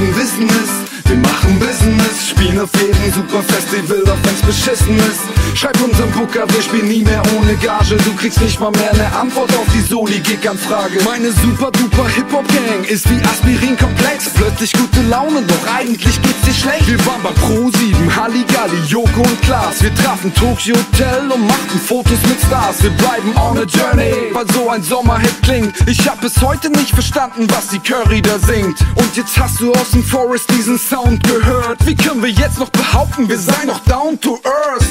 Menschen wissen es, wir machen Business, spielen auf jedem Superfestival auf beschissen ist. Schreib unserem Booker, wir spielen nie mehr ohne Gage. Du kriegst nicht mal mehr eine Antwort auf die Soli-Gig-Anfrage. Meine super duper Hip-Hop-Gang ist wie Aspirin-Komplex. Plötzlich gute Laune, doch eigentlich geht's dir schlecht. Wir waren bei Pro7, Halligalli, Joko und Klaas. Wir trafen Tokyo Hotel und machten Fotos mit Stars. Wir bleiben on a journey, weil so ein Sommerhit klingt. Ich hab bis heute nicht verstanden, was die Curry da singt. Und jetzt hast du aus dem Forest diesen Sound gehört. Wie können wir jetzt noch behaupten, wir seien noch down to earth?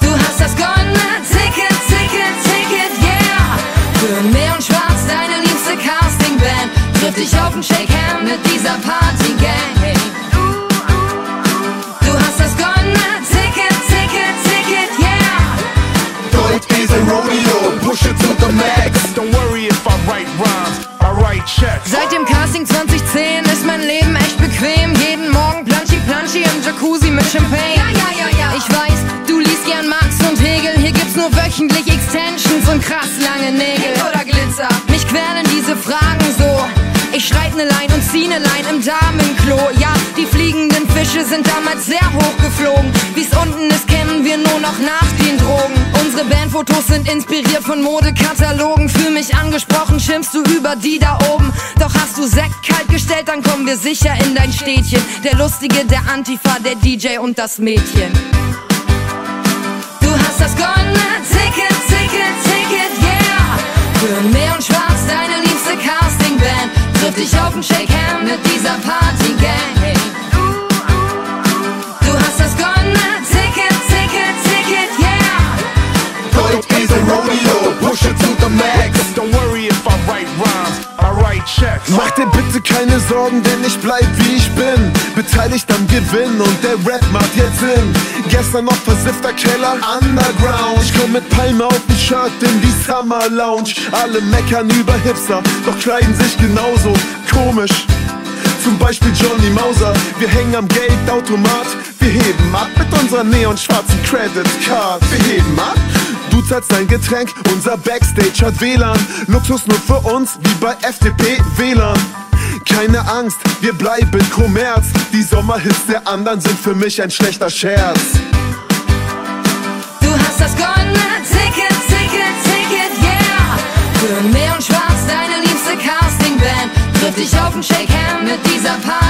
Du hast das goldene Ticket, Ticket, Ticket, yeah. Für Neon Schwarz, deine liebste Castingband. Triff dich auf den Shake Hand mit dieser Party-Gang. Du hast das goldene Ticket, Ticket, Ticket, yeah. Gold is a rodeo, push it to the max. Don't worry if I write rhymes, I write checks. Seit dem Casting 2010 Jacuzzi mit Champagne. Ja, ja, ja, ja. Ich weiß, du liest gern Marx und Hegel. Hier gibt's nur wöchentlich Extensions und krass lange Nägel. Oder Glitzer. Mich quälen diese Fragen so. Ich schreit ne Line und zieh ne Line im Damenklo. Ja, die fliegenden Fische sind damals sehr hoch geflogen. Wie's unten ist, kennen wir nur noch nach den Drogen. Unsere Bandfotos sind inspiriert von Modekatalogen. Fühl mich angesprochen, schimpfst du über die da oben. Doch hast du Sekt kalt gestellt, dann kommen wir sicher in dein Städtchen. Der Lustige, der Antifa, der DJ und das Mädchen. Du hast das goldene Ticket, Ticket, Ticket, yeah. Für Neon Schwarz, deine liebste Castingband. Triff dich auf den Shake Hand mit dieser Party-Gang. Mach dir bitte keine Sorgen, denn ich bleib wie ich bin. Beteiligt am Gewinn und der Rap macht jetzt Sinn. Gestern noch versiffter Keller, Underground. Ich komm mit Palme auf dem Shirt in die Summer Lounge. Alle meckern über Hipster, doch kleiden sich genauso komisch. Zum Beispiel Johnny Mauser, wir hängen am Geldautomat. Wir heben ab mit unserer neonschwarzen Credit Card. Wir heben ab. Du zahlst dein Getränk, unser Backstage hat WLAN. Luxus nur für uns, wie bei FDP WLAN. Keine Angst, wir bleiben Kommerz. Die Sommerhits der anderen sind für mich ein schlechter Scherz. Du hast das goldene Ticket, Ticket, Ticket, yeah. Für Neon Schwarz, deine liebste Castingband. Triff dich auf den Shake Hand mit dieser Party-Gang.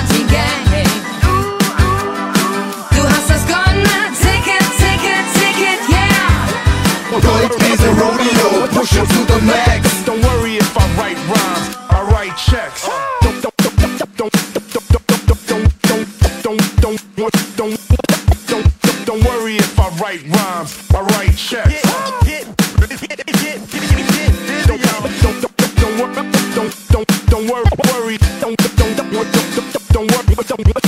push them to the max. Don't worry if I write rhymes, I write checks. Don't, don't, don't, don't, don't, don't, don't, don't, don't, don't, don't, don't, don't worry if I write rhymes, I write checks. Don't worry, don't, don't, don't, don't worry, don't, don't, don't, don't worry, don't.